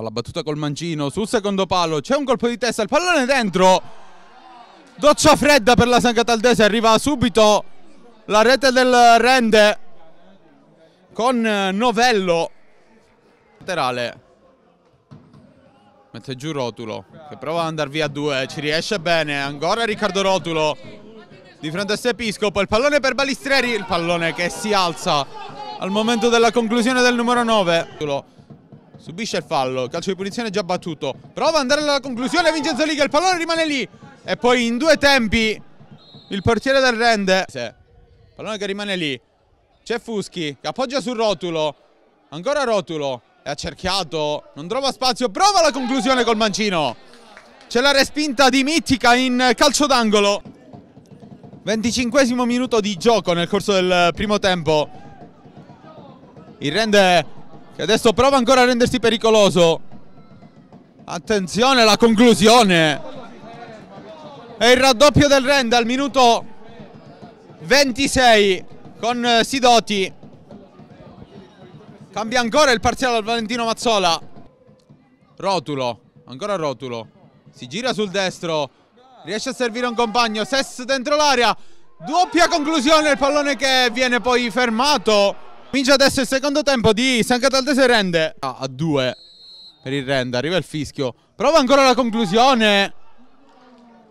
La battuta col mancino sul secondo palo, c'è un colpo di testa, il pallone dentro. Doccia fredda per la San Cataldese, arriva subito la rete del Rende con Novello. Laterale. Mette giù Rotulo che prova ad andare via a due, ci riesce bene, ancora Riccardo Rotulo di fronte a Sepiscopo, il pallone per Balistreri, il pallone che si alza al momento della conclusione del numero 9. Subisce il fallo, calcio di punizione già battuto. Prova ad andare alla conclusione Vincenzo Liga, il pallone rimane lì. E poi in due tempi il portiere del rende. Pallone che rimane lì. C'è Fuschi che appoggia sul rotulo. Ancora rotulo. È accerchiato. Non trova spazio. Prova la conclusione col mancino. C'è la respinta di Mittica in calcio d'angolo. 25 minuto di gioco nel corso del primo tempo. Il rende che adesso prova ancora a rendersi pericoloso. Attenzione alla conclusione. È il raddoppio del rende al minuto 26 con Sidoti. Cambia ancora il parziale al Valentino Mazzola. Rotulo, ancora Rotulo. Si gira sul destro, riesce a servire un compagno. Sess dentro l'area. Doppia conclusione, il pallone che viene poi fermato. Comincia adesso il secondo tempo di San Cataldese rende ah, a due per il rende, arriva il fischio. Prova ancora la conclusione.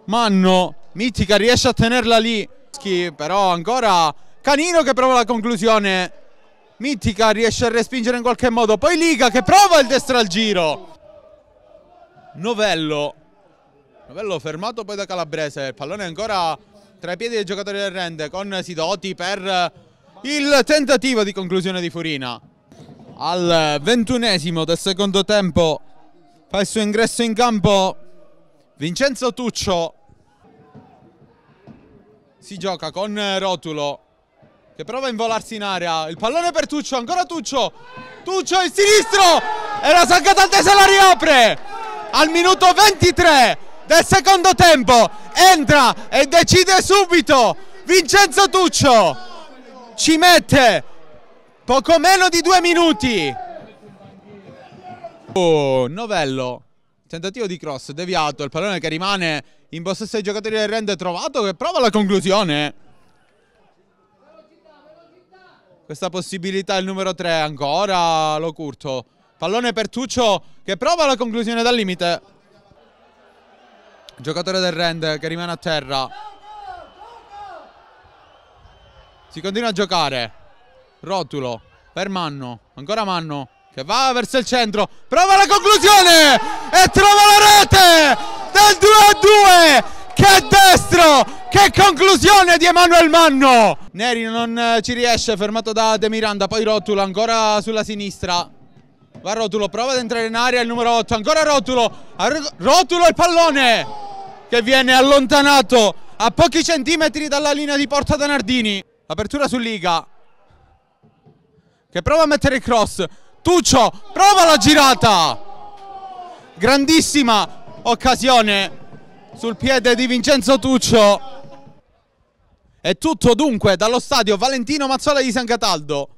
Manno, Mitica riesce a tenerla lì. Però ancora Canino che prova la conclusione. Mitica riesce a respingere in qualche modo. Poi Liga che prova il destro al giro. Novello. Novello fermato poi da Calabrese. Il pallone ancora tra i piedi dei giocatori del rende con Sidoti per il tentativo di conclusione di Furina. Al ventunesimo del secondo tempo fa il suo ingresso in campo Vincenzo Tuccio. Si gioca con Rotulo che prova a involarsi in area. Il pallone per Tuccio, ancora Tuccio. Tuccio il sinistro e la Sangatantese la riapre al minuto 23 del secondo tempo. Entra e decide subito Vincenzo Tuccio ci mette poco meno di due minuti. Oh, Novello, tentativo di cross deviato, il pallone che rimane in possesso dei giocatori del rende trovato che prova la conclusione. Questa possibilità il numero 3 ancora lo curto. Pallone per Tuccio che prova la conclusione dal limite. Giocatore del rende che rimane a terra. Si continua a giocare. Rotulo per Manno. Ancora Manno che va verso il centro. Prova la conclusione e trova la rete del 2 2. Che destro! Che conclusione di Emanuele Manno! Neri non eh, ci riesce, fermato da De Miranda. Poi Rotulo ancora sulla sinistra. Va Rotulo, prova ad entrare in aria il numero 8. Ancora Rotulo. Rotulo il pallone che viene allontanato a pochi centimetri dalla linea di porta da Nardini. Apertura su Liga. Che prova a mettere il cross. Tuccio, prova la girata. Grandissima occasione sul piede di Vincenzo Tuccio. È tutto dunque dallo stadio Valentino Mazzola di San Cataldo.